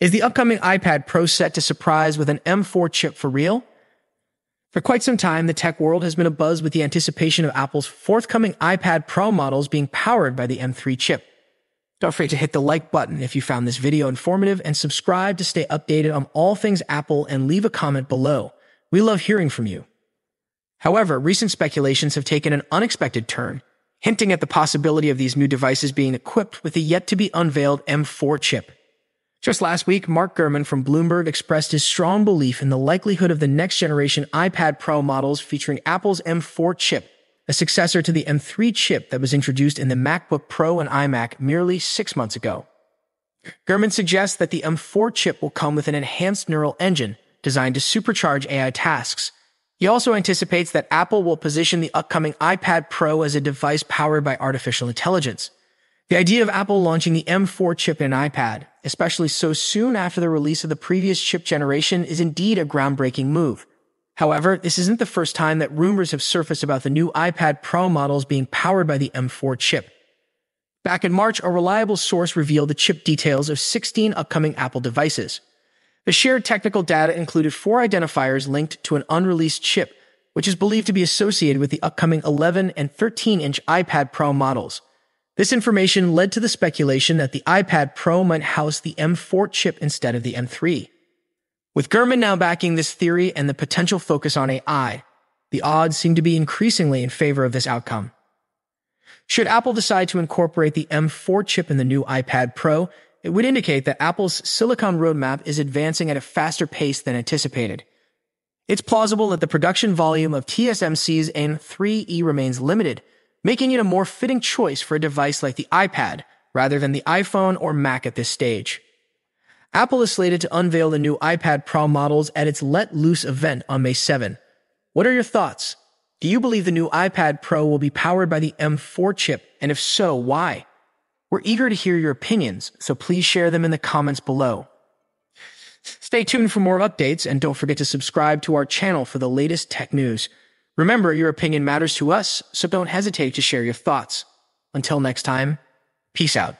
Is the upcoming iPad Pro set to surprise with an M4 chip for real? For quite some time, the tech world has been abuzz with the anticipation of Apple's forthcoming iPad Pro models being powered by the M3 chip. Don't forget to hit the like button if you found this video informative and subscribe to stay updated on all things Apple and leave a comment below. We love hearing from you. However, recent speculations have taken an unexpected turn, hinting at the possibility of these new devices being equipped with the yet to be unveiled M4 chip. Just last week, Mark Gurman from Bloomberg expressed his strong belief in the likelihood of the next generation iPad Pro models featuring Apple's M4 chip, a successor to the M3 chip that was introduced in the MacBook Pro and iMac merely six months ago. Gurman suggests that the M4 chip will come with an enhanced neural engine designed to supercharge AI tasks. He also anticipates that Apple will position the upcoming iPad Pro as a device powered by artificial intelligence. The idea of Apple launching the M4 chip in an iPad, especially so soon after the release of the previous chip generation, is indeed a groundbreaking move. However, this isn't the first time that rumors have surfaced about the new iPad Pro models being powered by the M4 chip. Back in March, a reliable source revealed the chip details of 16 upcoming Apple devices. The shared technical data included four identifiers linked to an unreleased chip, which is believed to be associated with the upcoming 11 and 13 inch iPad Pro models. This information led to the speculation that the iPad Pro might house the M4 chip instead of the M3. With Gurman now backing this theory and the potential focus on AI, the odds seem to be increasingly in favor of this outcome. Should Apple decide to incorporate the M4 chip in the new iPad Pro, it would indicate that Apple's silicon roadmap is advancing at a faster pace than anticipated. It's plausible that the production volume of TSMC's N3E remains limited, making it a more fitting choice for a device like the iPad rather than the iPhone or Mac at this stage. Apple is slated to unveil the new iPad Pro models at its Let Loose event on May 7. What are your thoughts? Do you believe the new iPad Pro will be powered by the M4 chip? And if so, why? We're eager to hear your opinions, so please share them in the comments below. Stay tuned for more updates and don't forget to subscribe to our channel for the latest tech news. Remember, your opinion matters to us, so don't hesitate to share your thoughts. Until next time, peace out.